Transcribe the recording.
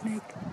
snake.